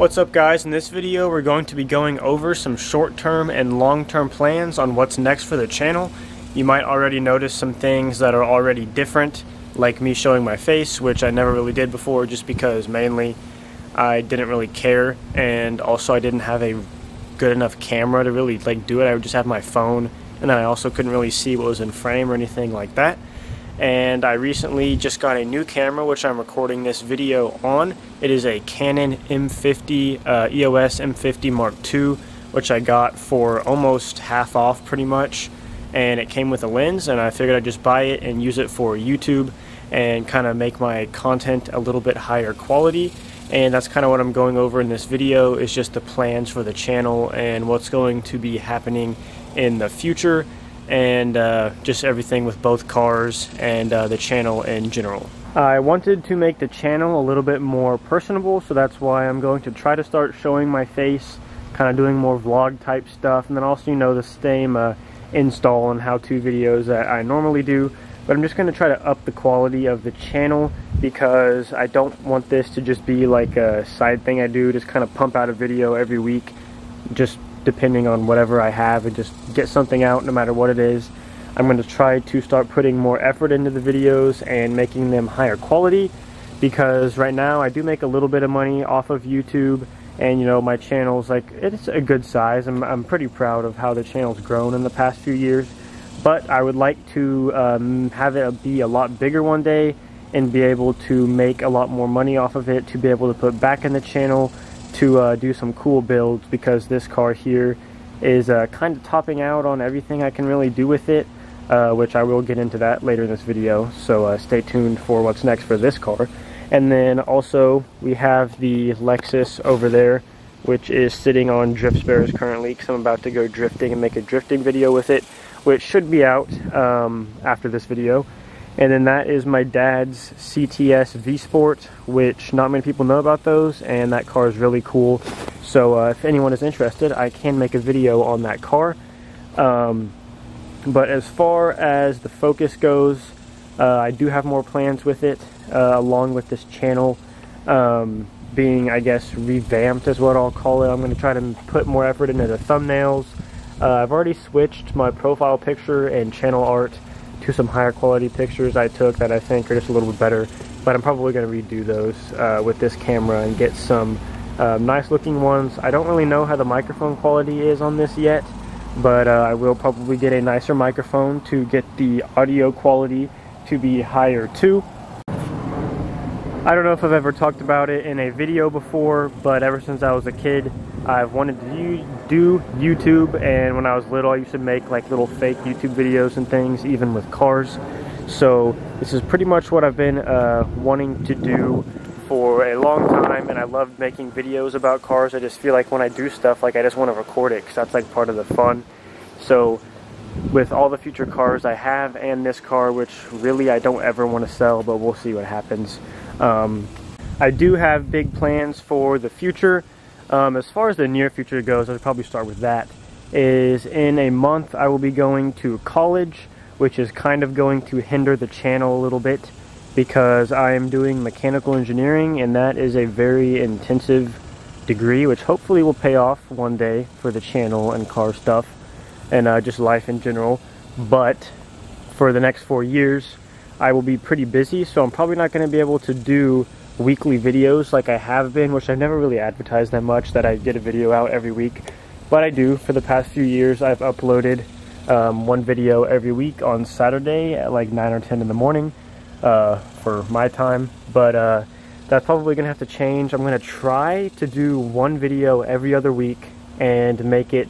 What's up guys, in this video we're going to be going over some short-term and long-term plans on what's next for the channel. You might already notice some things that are already different, like me showing my face, which I never really did before just because mainly I didn't really care and also I didn't have a good enough camera to really like do it. I would just have my phone and then I also couldn't really see what was in frame or anything like that and I recently just got a new camera which I'm recording this video on. It is a Canon M50 uh, EOS M50 Mark II which I got for almost half off pretty much. And it came with a lens and I figured I'd just buy it and use it for YouTube and kind of make my content a little bit higher quality. And that's kind of what I'm going over in this video is just the plans for the channel and what's going to be happening in the future and uh, just everything with both cars and uh, the channel in general. I wanted to make the channel a little bit more personable, so that's why I'm going to try to start showing my face, kind of doing more vlog type stuff, and then also, you know, the same uh, install and how-to videos that I normally do. But I'm just going to try to up the quality of the channel because I don't want this to just be like a side thing I do, just kind of pump out a video every week, just depending on whatever I have and just get something out no matter what it is. I'm going to try to start putting more effort into the videos and making them higher quality because right now I do make a little bit of money off of YouTube and you know my channel's like it's a good size. I'm, I'm pretty proud of how the channel's grown in the past few years but I would like to um, have it be a lot bigger one day and be able to make a lot more money off of it to be able to put back in the channel to uh, do some cool builds because this car here is uh, kind of topping out on everything I can really do with it, uh, which I will get into that later in this video, so uh, stay tuned for what's next for this car. And then also we have the Lexus over there, which is sitting on drift spares currently because I'm about to go drifting and make a drifting video with it, which should be out um, after this video. And then that is my dad's CTS V-Sport, which not many people know about those, and that car is really cool. So uh, if anyone is interested, I can make a video on that car. Um, but as far as the Focus goes, uh, I do have more plans with it, uh, along with this channel um, being, I guess, revamped is what I'll call it. I'm going to try to put more effort into the thumbnails. Uh, I've already switched my profile picture and channel art to some higher quality pictures I took that I think are just a little bit better. But I'm probably going to redo those uh, with this camera and get some uh, nice looking ones. I don't really know how the microphone quality is on this yet, but uh, I will probably get a nicer microphone to get the audio quality to be higher too. I don't know if I've ever talked about it in a video before, but ever since I was a kid, I've wanted to do YouTube, and when I was little, I used to make like little fake YouTube videos and things, even with cars. So this is pretty much what I've been uh, wanting to do for a long time, and I love making videos about cars. I just feel like when I do stuff, like I just want to record it, because that's like part of the fun. So with all the future cars I have and this car, which really I don't ever want to sell, but we'll see what happens. Um, I do have big plans for the future. Um, as far as the near future goes, I'll probably start with that. Is in a month I will be going to college, which is kind of going to hinder the channel a little bit because I am doing mechanical engineering and that is a very intensive degree which hopefully will pay off one day for the channel and car stuff and uh, just life in general. But for the next four years, I will be pretty busy, so I'm probably not going to be able to do weekly videos like I have been, which I've never really advertised that much, that I get a video out every week. But I do. For the past few years, I've uploaded um, one video every week on Saturday at like 9 or 10 in the morning uh, for my time. But uh, that's probably going to have to change. I'm going to try to do one video every other week and make it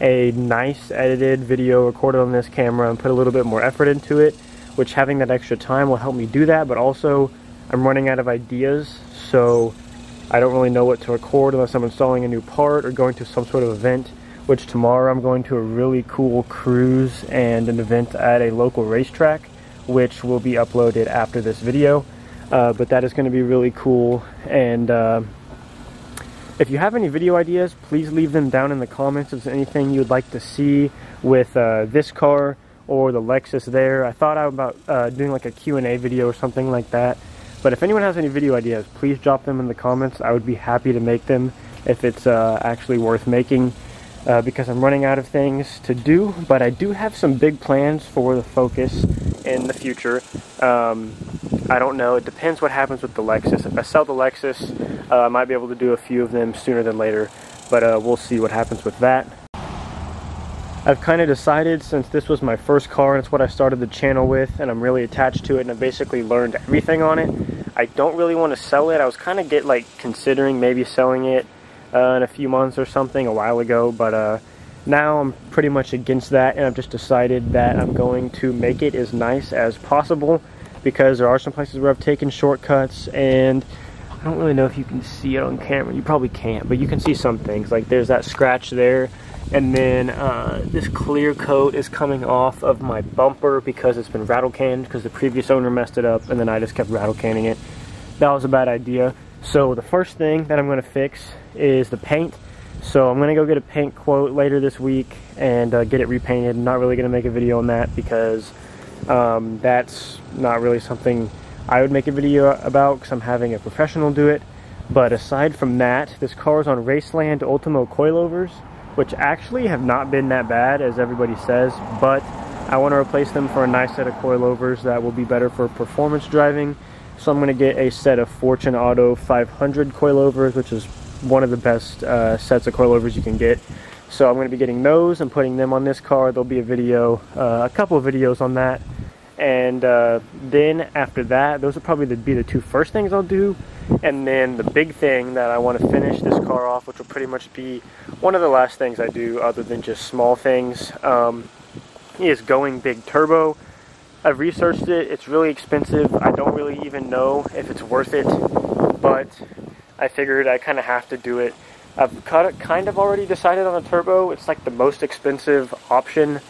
a nice edited video recorded on this camera and put a little bit more effort into it, which having that extra time will help me do that, but also I'm running out of ideas, so I don't really know what to record unless I'm installing a new part or going to some sort of event, which tomorrow I'm going to a really cool cruise and an event at a local racetrack, which will be uploaded after this video. Uh, but that is going to be really cool and uh, if you have any video ideas, please leave them down in the comments. If there's anything you'd like to see with uh, this car or the Lexus there. I thought about uh, doing like a Q&A video or something like that. But if anyone has any video ideas, please drop them in the comments. I would be happy to make them if it's uh, actually worth making uh, because I'm running out of things to do, but I do have some big plans for the Focus in the future. Um, I don't know. It depends what happens with the Lexus. If I sell the Lexus, uh, I might be able to do a few of them sooner than later, but uh, we'll see what happens with that. I've kind of decided since this was my first car and it's what I started the channel with and I'm really attached to it and I basically learned everything on it. I don't really want to sell it. I was kind of get like considering maybe selling it uh, in a few months or something a while ago, but uh, now I'm pretty much against that and I've just decided that I'm going to make it as nice as possible because there are some places where I've taken shortcuts and I don't really know if you can see it on camera. You probably can't, but you can see some things. Like there's that scratch there and then uh, this clear coat is coming off of my bumper because it's been rattle canned because the previous owner messed it up and then I just kept rattle canning it. That was a bad idea. So the first thing that I'm going to fix is the paint. So I'm going to go get a paint quote later this week and uh, get it repainted. I'm not really going to make a video on that because um, that's not really something I would make a video about because I'm having a professional do it. But aside from that, this car is on Raceland Ultimo coilovers, which actually have not been that bad as everybody says, but I want to replace them for a nice set of coilovers that will be better for performance driving. So I'm going to get a set of Fortune Auto 500 coilovers, which is one of the best uh, sets of coilovers you can get. So I'm going to be getting those and putting them on this car. There'll be a video, uh, a couple of videos on that. And uh, then after that, those will probably be the two first things I'll do. And then the big thing that I want to finish this car off, which will pretty much be one of the last things I do other than just small things, um, is going big turbo. I've researched it. It's really expensive. I don't really even know if it's worth it, but I figured I kind of have to do it. I've kind of already decided on a turbo. It's like the most expensive option,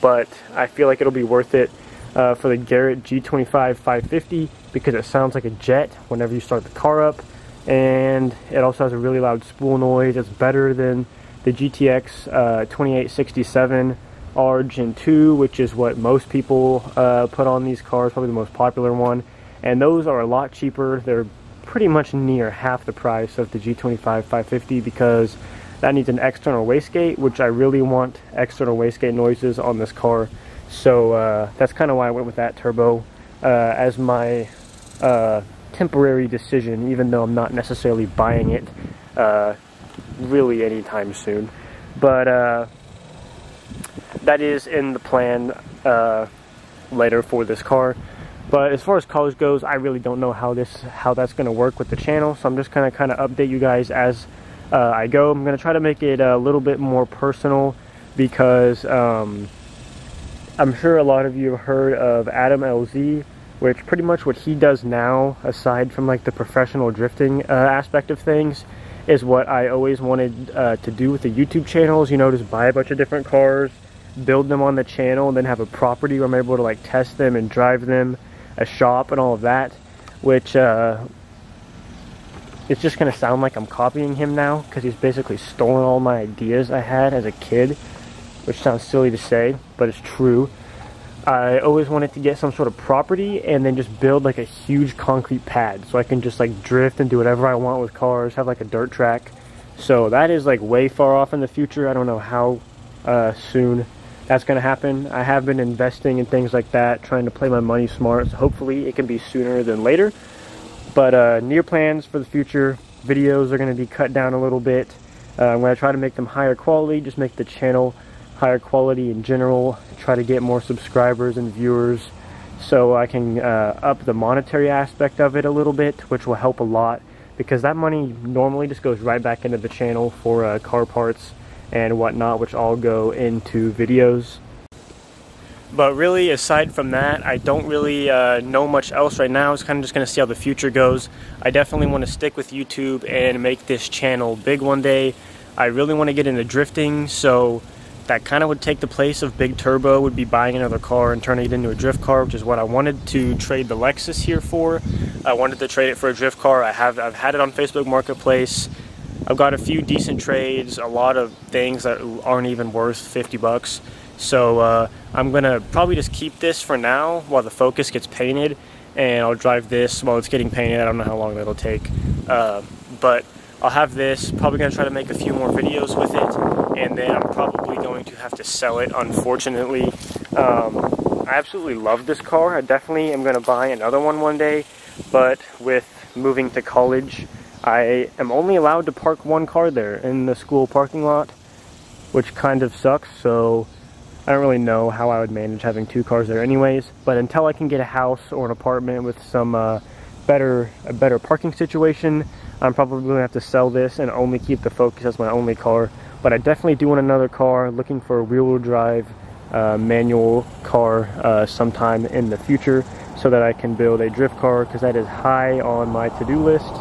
but I feel like it'll be worth it uh, for the Garrett G25 550 because it sounds like a jet whenever you start the car up. And it also has a really loud spool noise. It's better than the GTX uh, 2867 R Gen 2, which is what most people uh, put on these cars, probably the most popular one. And those are a lot cheaper. They're pretty much near half the price of the G25 550 because that needs an external wastegate, which I really want external wastegate noises on this car. So uh, that's kind of why I went with that turbo uh, as my uh, temporary decision, even though I'm not necessarily buying it uh, really anytime soon. But uh, that is in the plan uh, later for this car. But as far as college goes, I really don't know how this how that's going to work with the channel. So I'm just going to kind of update you guys as I go. I'm going to try to make it a little bit more personal because um, I'm sure a lot of you have heard of Adam LZ, which pretty much what he does now, aside from like the professional drifting uh, aspect of things, is what I always wanted uh, to do with the YouTube channels. You know, just buy a bunch of different cars, build them on the channel, and then have a property where I'm able to like test them and drive them a shop and all of that, which uh, it's just to sound like I'm copying him now because he's basically stolen all my ideas I had as a kid, which sounds silly to say, but it's true. I always wanted to get some sort of property and then just build like a huge concrete pad so I can just like drift and do whatever I want with cars, have like a dirt track. So that is like way far off in the future. I don't know how uh, soon that's going to happen. I have been investing in things like that, trying to play my money smart. So hopefully it can be sooner than later. But uh, near plans for the future, videos are going to be cut down a little bit. Uh, I'm going to try to make them higher quality, just make the channel higher quality in general, try to get more subscribers and viewers so I can uh, up the monetary aspect of it a little bit, which will help a lot because that money normally just goes right back into the channel for uh, car parts and whatnot, which all go into videos. But really, aside from that, I don't really uh, know much else right now. It's kind of just going to see how the future goes. I definitely want to stick with YouTube and make this channel big one day. I really want to get into drifting, so that kind of would take the place of Big Turbo, would be buying another car and turning it into a drift car, which is what I wanted to trade the Lexus here for. I wanted to trade it for a drift car. I have I've had it on Facebook Marketplace. I've got a few decent trades, a lot of things that aren't even worth 50 bucks. So uh, I'm gonna probably just keep this for now while the Focus gets painted, and I'll drive this while it's getting painted. I don't know how long that'll take, uh, but I'll have this, probably to try to make a few more videos with it, and then I'm probably going to have to sell it, unfortunately. Um, I absolutely love this car. I definitely am going to buy another one one day, but with moving to college, I am only allowed to park one car there in the school parking lot, which kind of sucks, so I don't really know how I would manage having two cars there anyways, but until I can get a house or an apartment with some uh, better a better parking situation, I'm probably going to have to sell this and only keep the Focus as my only car. But I definitely do want another car, looking for a rear-wheel drive uh, manual car uh, sometime in the future so that I can build a drift car because that is high on my to-do list.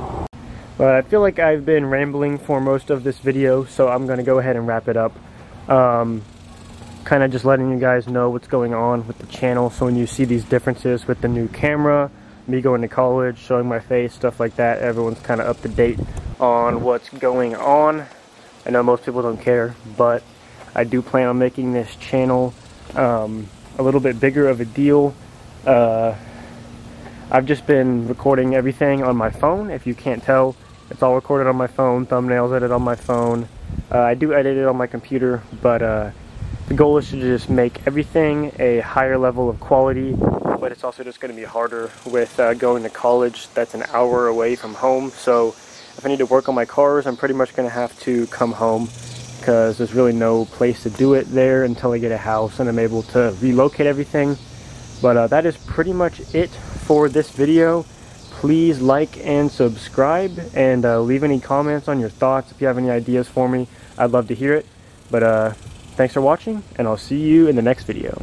But I feel like I've been rambling for most of this video, so I'm going to go ahead and wrap it up. Um, kind of just letting you guys know what's going on with the channel. So when you see these differences with the new camera, me going to college, showing my face, stuff like that, everyone's kind of up to date on what's going on. I know most people don't care, but I do plan on making this channel um, a little bit bigger of a deal. Uh, I've just been recording everything on my phone. If you can't tell, it's all recorded on my phone, thumbnails edited on my phone. Uh, I do edit it on my computer, but uh, the goal is to just make everything a higher level of quality, but it's also just going to be harder with uh, going to college. That's an hour away from home, so if I need to work on my cars, I'm pretty much going to have to come home because there's really no place to do it there until I get a house and I'm able to relocate everything. But uh, that is pretty much it for this video please like and subscribe and uh, leave any comments on your thoughts if you have any ideas for me. I'd love to hear it. But uh, thanks for watching and I'll see you in the next video.